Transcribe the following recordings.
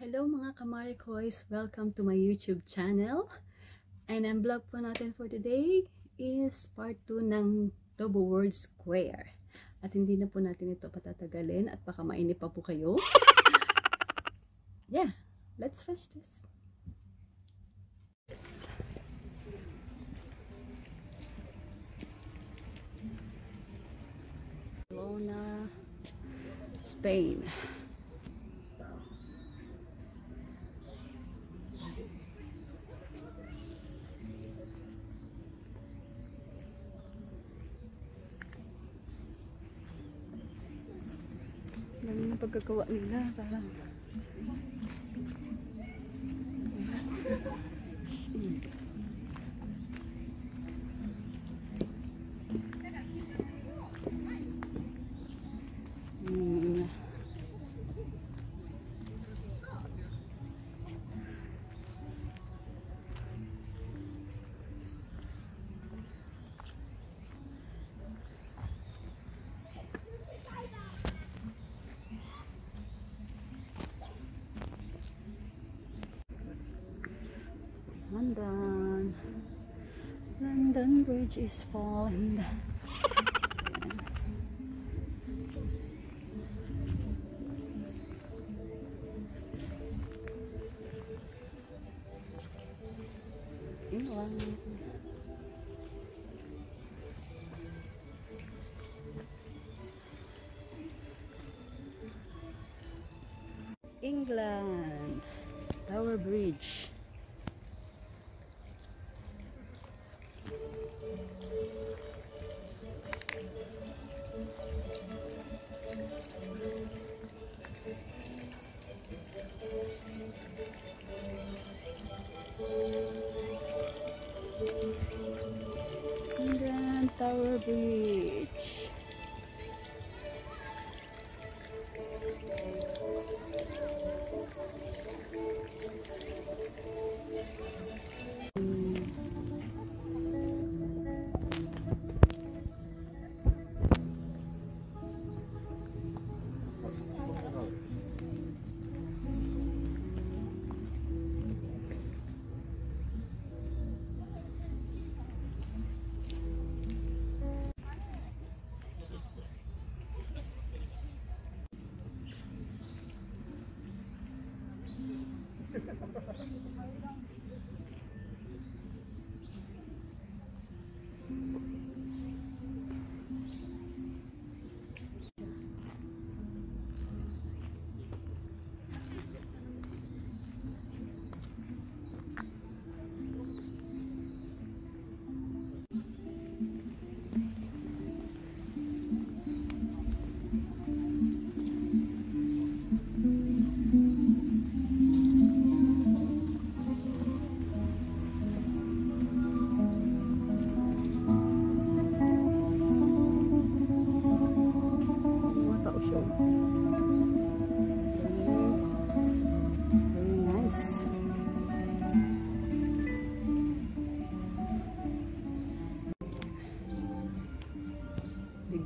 Hello mga kamarikoys! Welcome to my YouTube channel. And ang vlog po natin for today is part 2 ng Double World Square. At hindi na po natin ito patatagalin at baka mainip pa po kayo. yeah, let's fetch this. Barcelona, Spain. Pagkagawa nila. Parang... London. London Bridge is falling. England. England. England Tower Bridge. You.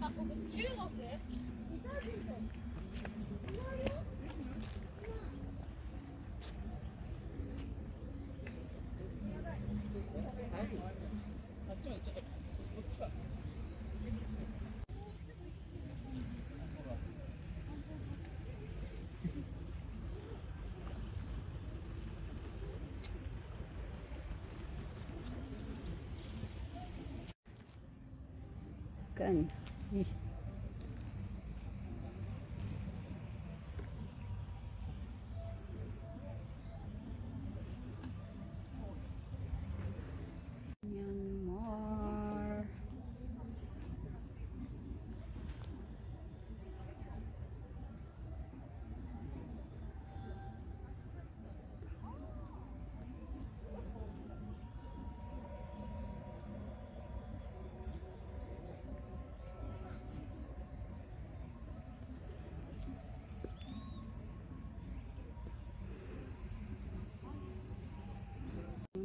なんかここ中国 Yeah.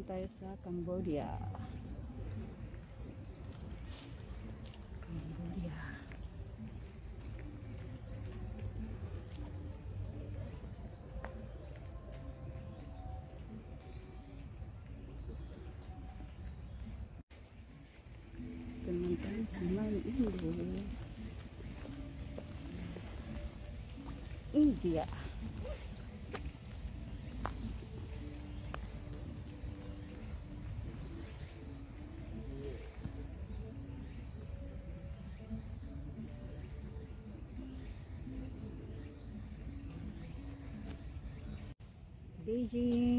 Naman tayo sa Cambodia. Cambodia. Ito naman tayo sa Mount Indo. India. Gigi.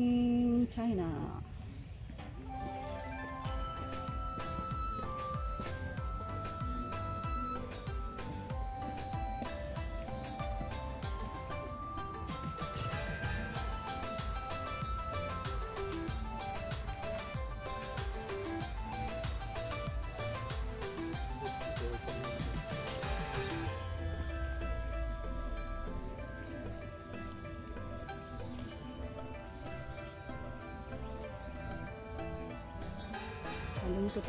Ada musuh?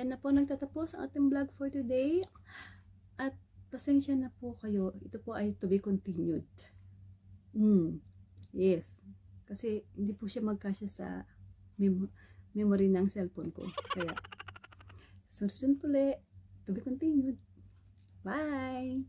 Dyan na po nagtatapos ang ating vlog for today. At pasensya na po kayo. Ito po ay to be continued. Mm, yes. Kasi hindi po siya magkasya sa mem- memory ng cellphone ko. Kaya, susunod po ulit. To be continued. Bye!